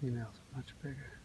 Females are much bigger.